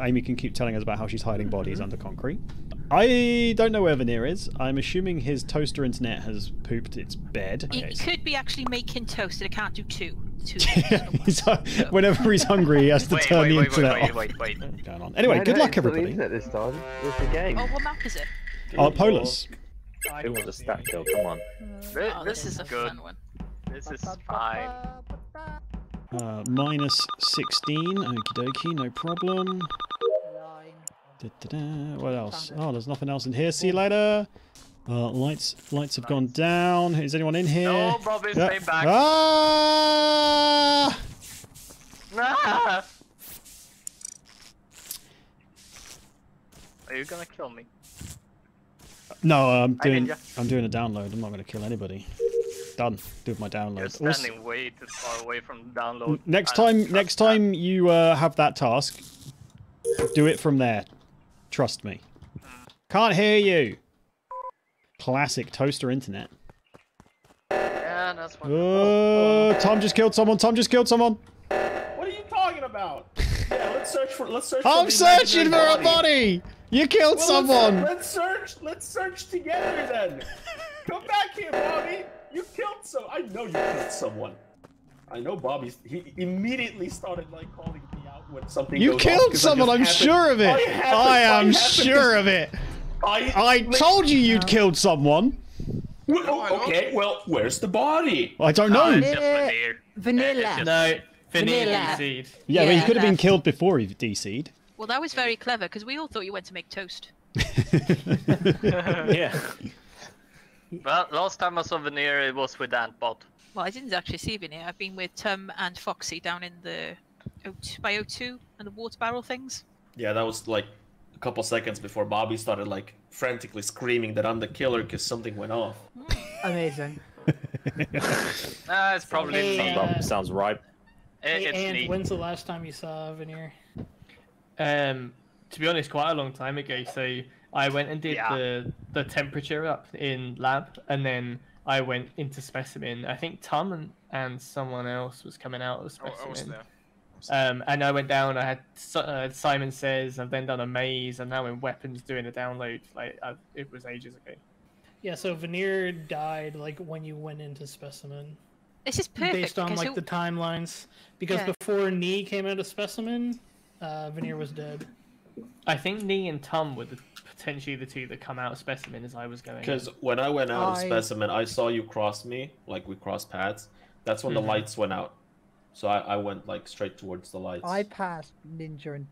Amy can keep telling us about how she's hiding bodies mm-hmm. under concrete. I don't know where Veneer is. I'm assuming his toaster internet has pooped its bed. He Okay, could be actually making toast, and it can't do two. Two. He's- whenever he's hungry, he has to Wait, turn wait, the wait, internet wait, off. wait, wait, wait. What's going on? Anyway, No, good no, luck, it's not the everybody. internet this time. It's the game. oh, what map is it? Uh, oh, Polus. Who wants a stat kill? Come on. Uh, this, Oh, this is a good. fun one. This is fine. Uh, minus 16. Okie dokie, no problem. Da-da-da. What else? Oh, there's nothing else in here. See you later. Uh, lights lights have gone down. Is anyone in here? No, Bobby, Yeah. stay back. Ah! Ah! Are you gonna kill me? No, I'm I mean, doing yeah. I'm doing a download. I'm not going to kill anybody. Done. Do my download. You're Also- standing way too far away from the download. next I don't time next that. time you uh, have that task, do it from there. Trust me. Can't hear you. Classic toaster internet. Yeah, that's what. Oh, Tom just killed someone. Tom just killed someone. What are you talking about? Yeah, let's search for. Let's search. I'm the searching for imaginary a body. You killed Well, someone. Let's, let's search. Let's search together then. Come back here, Bobby. You killed some. I know you killed someone. I know Bobby. He immediately started like calling me out when something. You killed off, killed 'cause I someone. I'm happened- sure of it. I happened- I am happened sure to- of it. I, I told you you'd killed someone. Well, okay, well, where's the body? I don't know. it's just veneer. Vanilla. No, vanilla Vanilla. seed. Yeah, but he could have been killed before he DC'd. Well, that was very clever because we all thought you went to make toast. yeah. Well, last time I saw veneer, it was with Antbot. Well, I didn't actually see Vinny. I've been with Tom and Foxy down in the O2, by O2 and the water barrel things. Yeah, that was like a couple seconds before Bobby started like frantically screaming that I'm the killer because something went off. Amazing. Ah, it's probably Hey, me. uh, Sounds, sounds right. It- Hey, it's and me. when's the last time you saw Veneer? Um, to be honest, quite a long time ago. So I went and did Yeah. the the temperature up in lab, and then I went into specimen. I think Tom and, and someone else was coming out of specimen. Oh, I specimen. was there. Um, and I went down. I had uh, Simon says. I've then done a maze. I'm now in weapons doing a download. Like i it was ages ago. Yeah, so Veneer died like when you went into specimen. This is perfect based on because like who- the timelines. Because Yeah. before Nee came out of specimen, uh, Veneer was dead. I think Nee and Tom were the, potentially the two that come out of specimen as I was going. Because when I went out of specimen, I saw you cross me, like we crossed paths. That's when Mhm. the lights went out. So I, I went like straight towards the lights. I passed Ninja and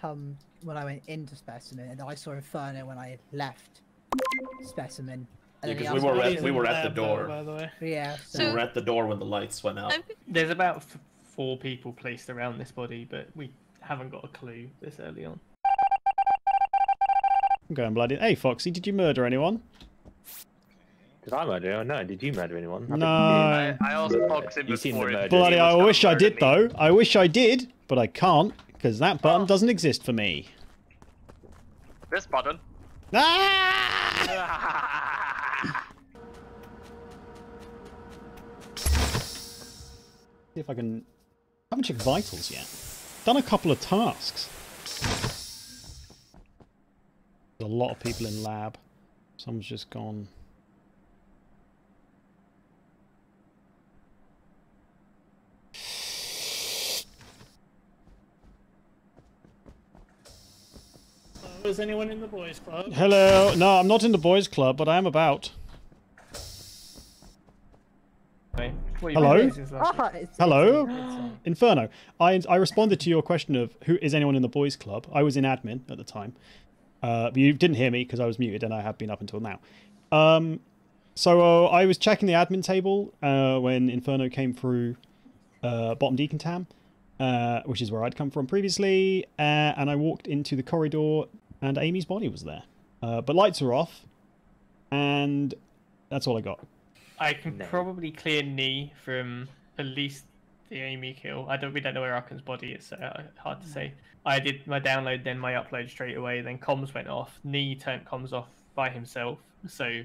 Tum when I went into specimen, and I saw Inferno when I left specimen. And Yeah, then 'cause we were at- we were at the door. by the way. Yeah. we were at the door when the lights went out. There's about f- four people placed around this body, but we haven't got a clue this early on. I'm going bloody. Hey, Foxy, did you murder anyone? Did I murder anyone? No. Did you murder anyone? I No. I, I asked Foxy You seen the before. if murder. Bloody, was I wish I did me. though. I wish I did, but I can't because that button Oh. doesn't exist for me. This button. Ah! See if I can. I haven't checked vitals yet. Done a couple of tasks. There's a lot of people in lab. Someone's just gone. So, is anyone in the boys' club? Hello. No, I'm not in the boys' club, but I am about. Right. Hello? been doing since last Ah, Hello? it's- it's- Inferno. I I responded to your question of who is anyone in the boys' club. I was in admin at the time. Uh, but you didn't hear me because I was muted, and I have been up until now. Um, so uh, I was checking the admin table uh, when Inferno came through uh, bottom decontam, uh, which is where I'd come from previously, uh, and I walked into the corridor, and Amy's body was there. Uh, but lights are off, and that's all I got. I can No. probably clear Nee from at least the Amy kill. I don't. We don't know where Arkan's body is. So uh, hard to say. I did my download, then my upload straight away. Then comms went off. Nee turned comms off by himself, so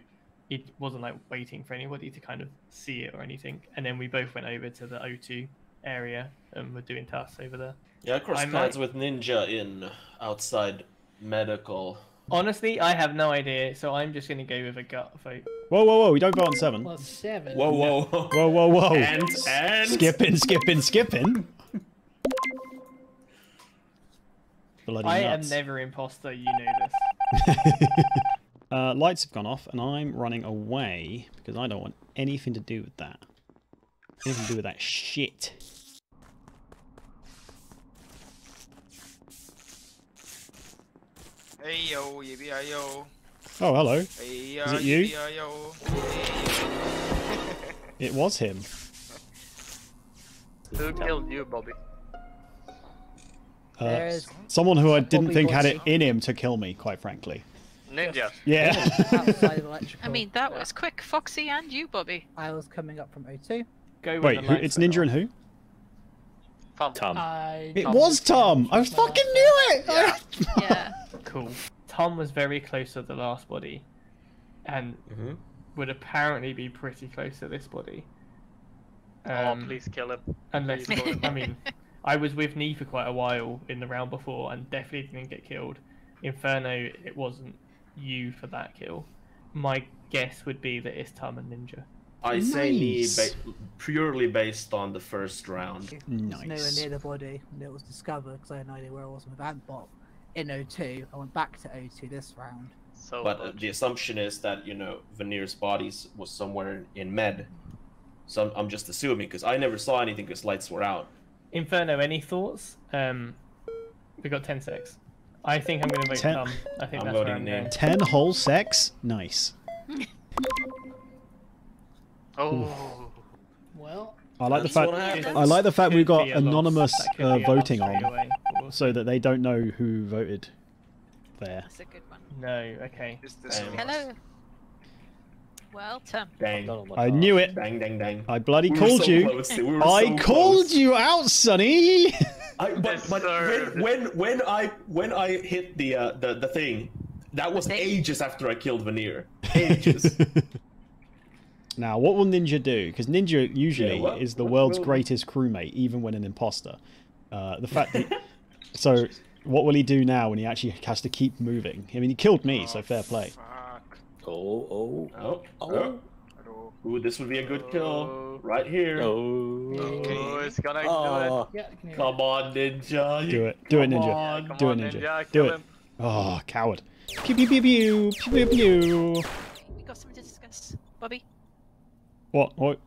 it wasn't like waiting for anybody to kind of see it or anything. And then we both went over to the O2 area and were doing tasks over there. Yeah, of course, I pads might- with ninja in outside medical. Honestly, I have no idea, so I'm just gonna go with a gut vote. Whoa, whoa, whoa! We don't vote on seven. Plus seven. Whoa, whoa, Whoa, whoa, whoa! And and Skipping, skipping, skipping. Bloody I am never imposter, you know this. uh, lights have gone off, and I'm running away because I don't want anything to do with that. Anything to do with that shit. Hey yo, yippee yo. Oh, hello. Is it you? It was him. Who killed you, Bobby? Uh, someone who I didn't Bobby think had it in him to kill me, quite frankly. Ninja. Yeah. outside of electrical. I mean, that was quick. Foxy and you, Bobby. I was coming up from O2. Go with Wait, who, it's Ninja off. and who? Tom. Tom. I It Tom was Tom. I was fucking knew it. Yeah. Yeah. Cool. Tom was very close to the last body, and Mhm. would apparently be pretty close to this body. oh, Um, please kill him. Unless, Please. I mean, I was with Nee for quite a while in the round before and definitely didn't get killed. Inferno, it wasn't you for that kill. My guess would be that it's Tom and Ninja. I say Nee Nice. ba- purely based on the first round. It was nowhere near the body when it was discovered because I had no idea where I was with Antbot. In O2, I went back to O2 this round. So But uh, the assumption is that you know Veneer's bodies was somewhere in med. So I'm, I'm just assuming because I never saw anything because lights were out. Inferno, any thoughts? Um, we got 10 secs. I think I'm going to vote Ten- Tom. I think I'm that's where voting I'm Nee. going. Ten whole sex. Nice. Oh. Well, I like the fact. I like the fact we've got be a loss. anonymous uh, be a loss voting straight on, away. So that they don't know who voted there. That's a good one. No, okay. Um, Hello. Well, Tom. Dang, Done on my I knew it. dang, dang, dang. I bloody We called so you. we I so called close. you out, Sonny. I, but but when, when when I when I hit the uh, the the thing, that was Thing? ages after I killed Veneer. Ages. now, what will Ninja do? Because Ninja usually Yeah, what- is the world's will- greatest crewmate, even when an imposter. Uh, the fact that. so, what will he do now when he actually has to keep moving? I mean, he killed me, so fair play. Fuck. Oh, oh, oh, Oh. oh. Ooh, this would be a good kill right here. oh. Oh, it's gonna Oh. yeah, I can Come on, Ninja. Do it. Do it, Ninja. on. do it. Come it, Ninja. Ninja. Do it. him. Oh, coward. Pew pew pew pew pew pew pew. We got something to discuss. Bobby. What? What?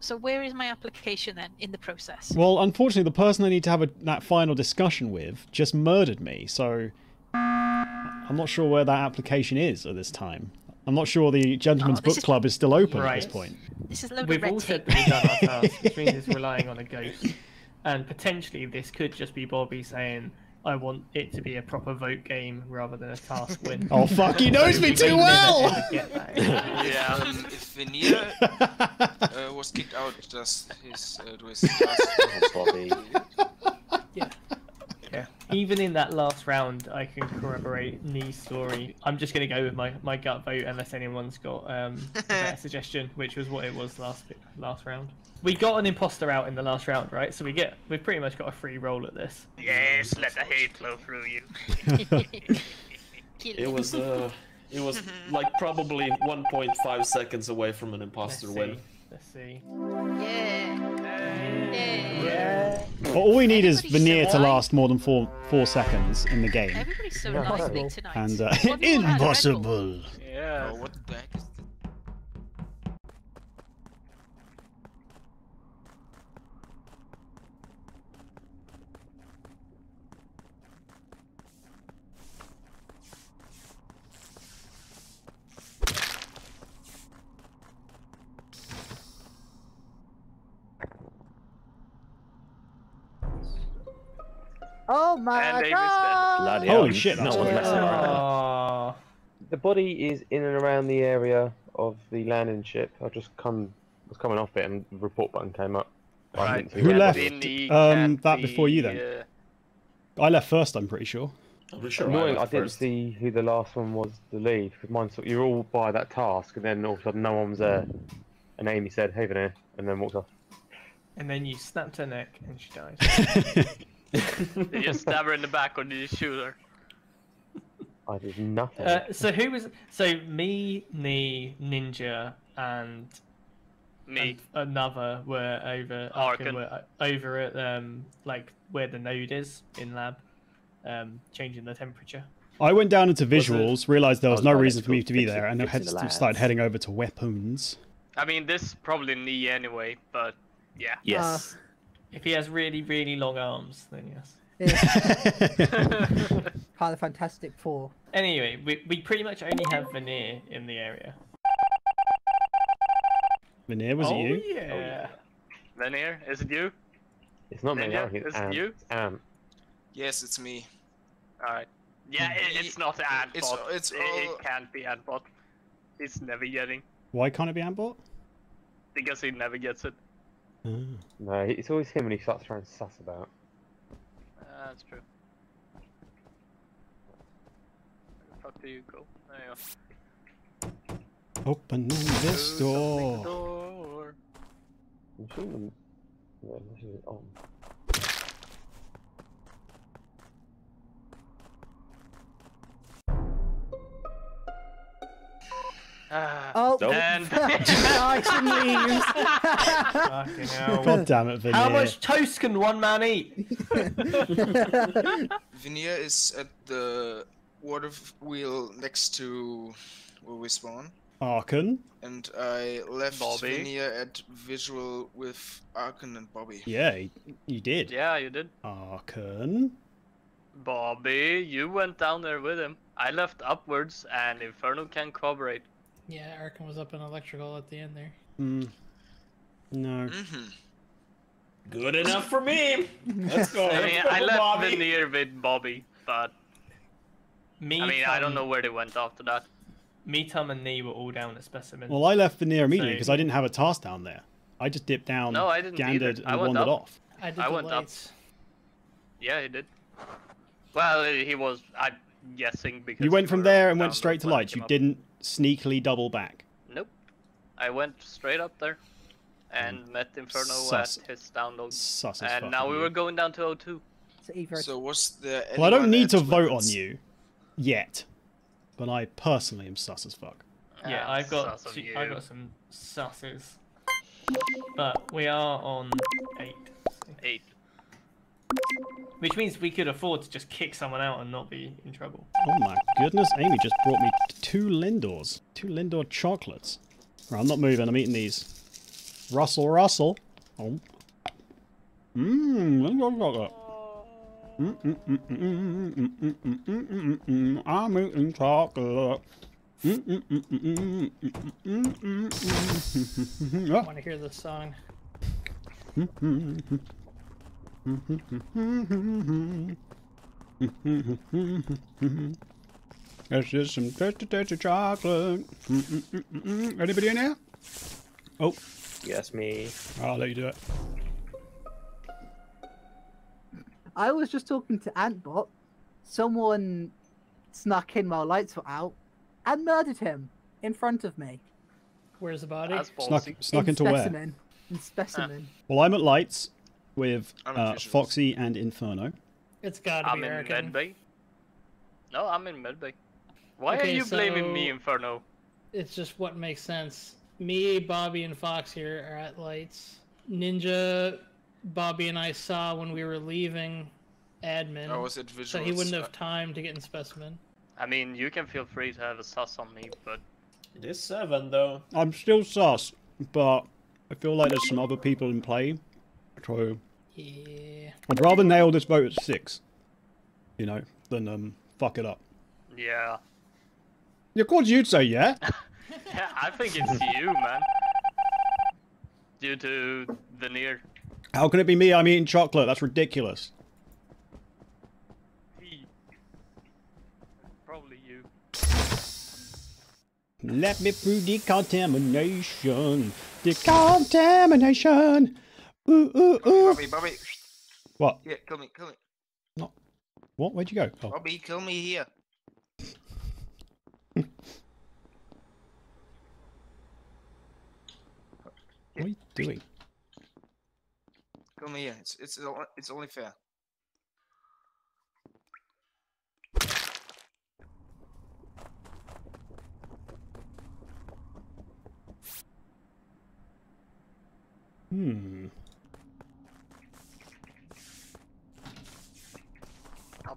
So where is my application then in the process? Well, unfortunately, the person I need to have a, that final discussion with just murdered me, so I'm not sure where that application is at this time. I'm not sure the Gentleman's Oh, Book is- Club is still open at this point. This is a load We've of red all said that we've done our task, which means it's relying on a ghost. And potentially this could just be Bobby saying, I want it to be a proper vote game rather than a task win. Oh fuck, he knows me too well! ever get that. Yeah. If Veneer was kicked out, just his uh, do his task Bobby. Yeah. Even in that last round, I can corroborate Nee's story. I'm just going to go with my, my gut vote unless anyone's got um, a better suggestion, which was what it was last last round. We got an imposter out in the last round, right? So we get we've pretty much got a free roll at this. Yes, let the hate flow through you. It was uh, it was like probably 1.5 seconds away from an Let's imposter see. win. Let's see. Yeah. Yeah. Yeah. Well, all we need is Veneer so to last more than four four seconds in the game. Everybody's so nice tonight. And uh, What have you all had, Red Bull? impossible. Yeah. Oh, what the heck Oh my And they missed it. god! Bloody Holy hell, shit, No one's messing around. The body is in and around the area of the landing ship. I just come was coming off it and the report button came up. I Right. didn't Who left? body. Um, can't that before you then? uh, I left first, I'm pretty sure. I'm pretty sure I, Annoying, I left didn't first. see who the last one was the lead because mine. sort- You're all by that task, and then all of a sudden no one was there. And Amy said, "Hey, Vanessa," and then walked off. and then you snapped her neck and she died. Did you stab her in the back or did you shoot her? I did nothing. Uh, so who was so me, Nee, Ninja, and Me. and another were over Arkin. Arkin were over at um like where the node is in lab, um changing the temperature. I went down into visuals, realized there was was no reason for me to be there, and I fixing had the to started heading over to weapons. I mean, this probably Nee anyway, but yeah. yes. If he has really really long arms, then yes. Yeah, part of Fantastic Four. Anyway, we we pretty much only have Veneer in the area. Veneer, was oh, it you? Oh, yeah. Veneer, is it you? It's not me. Ninja, it's is it you? It's Ant. Yes, it's me. Alright. Yeah, mm, it, it's not Antbot. It's- it's it, all- it can't be Antbot. He's never getting. Why can't it be Antbot? Because he never gets it. Ah. No, it's always him when he starts trying to suss about. Uh, that's true. Where the fuck do you go? There you go. Opening this Who's opening the door. door? I'm assuming. Yeah, this is on. Ah, Oh, Nope. And nice and leaves. Fucking hell. God damn it, Veneer. How much toast can one man eat? Veneer is at the water wheel next to where we spawn. Arkan? And I left Bobby. Veneer at visual with Arkin and Bobby. Yeah, you did. yeah, you did. Arkan? Bobby, you went down there with him. I left upwards, and Inferno can corroborate. Yeah, Arkham was up in electrical at the end there. Mm. No. Mm-hmm. Good enough for me. Let's go. I Let's mean, go, I left Bobby. Veneer with Bobby, but Me, I mean, I don't know where they went after that. Me, Tom, and Nee were all down at specimen. Well, I left Veneer immediately So- because I didn't have a task down there. I just dipped down, No, I didn't gandered, either. I and wandered up. off. I did I the went up. Yeah, he did. Well, he was. I'm guessing because You went from there and went straight to lights. You up. didn't sneakily double back. Nope. I went straight up there and met Inferno Sus. at his download. Sus And now we you. were going down to O2. So what's the? Well, I don't need to vote on you yet, but I personally am sus as fuck. yeah, Ah, I've got sus two- I've got some susses. But we are on eight. so- eight. Which means we could afford to just kick someone out and not be in trouble. Oh my goodness, Amy just brought me two Lindors. Two Lindor chocolates. Right, I'm not moving, I'm eating these. Russell, Russell. Oh. Mmm, I'm eating chocolate. I want to hear this song. That's just some tasty, tasty chocolate. Anybody in here? Oh, Yes, me. I'll let you do it. I was just talking to Antbot. Someone snuck in while lights were out and murdered him in front of me. Where's the body? Snuck, snuck in into where? specimen. In specimen. Well, I'm at lights with uh. Foxy and Inferno. It's gotta I'm be in Arkin. Medbay. No, I'm in Medbay. Why Okay, are you blaming me, Inferno? It's just what makes sense. Me, Bobby, and Fox here are at lights. Ninja, Bobby, and I saw when we were leaving admin. I was at visuals. so he wouldn't uh, have time to get in specimen. I mean, you can feel free to have a sus on me, but It is seven though. I'm still sus, but I feel like there's some other people in play. So Yeah. I'd rather nail this vote at six, you know, than um fuck it up. yeah. Yeah, of course you'd say yeah. Yeah, I think it's you, man. Due to the near. How can it be me? I'm eating chocolate. That's ridiculous. Probably you. Let me through decontamination. Decontamination. Ooh, ooh, ooh. Bobby, Bobby. What? Yeah, kill me, kill me. Not What? Where'd you go? Oh. Bobby, kill me here. What are you doing? Kill me here. It's it's it's only fair. Hmm.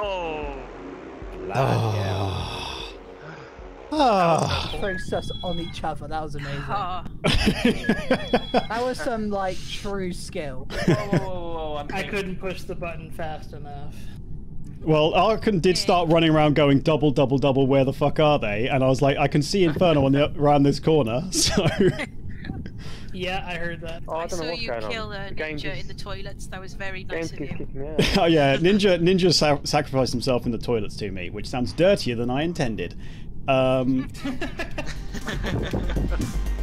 Oh, Ah. Focused us on each other. That was amazing. Ah, That was some like true skill. Whoa, whoa, whoa, whoa, I'm I pink. couldn't push the button fast enough. well, Arkan did start running around going double, double, double. Where the fuck are they? And I was like, I can see Inferno on the around this corner. So Yeah, I heard that. Oh, I I saw you kill on. a The ninja just, in the toilets. That was very nice keeps of you. kicking me out. oh yeah, Ninja Ninja sa- sacrificed himself in the toilets to me, which sounds dirtier than I intended. Um,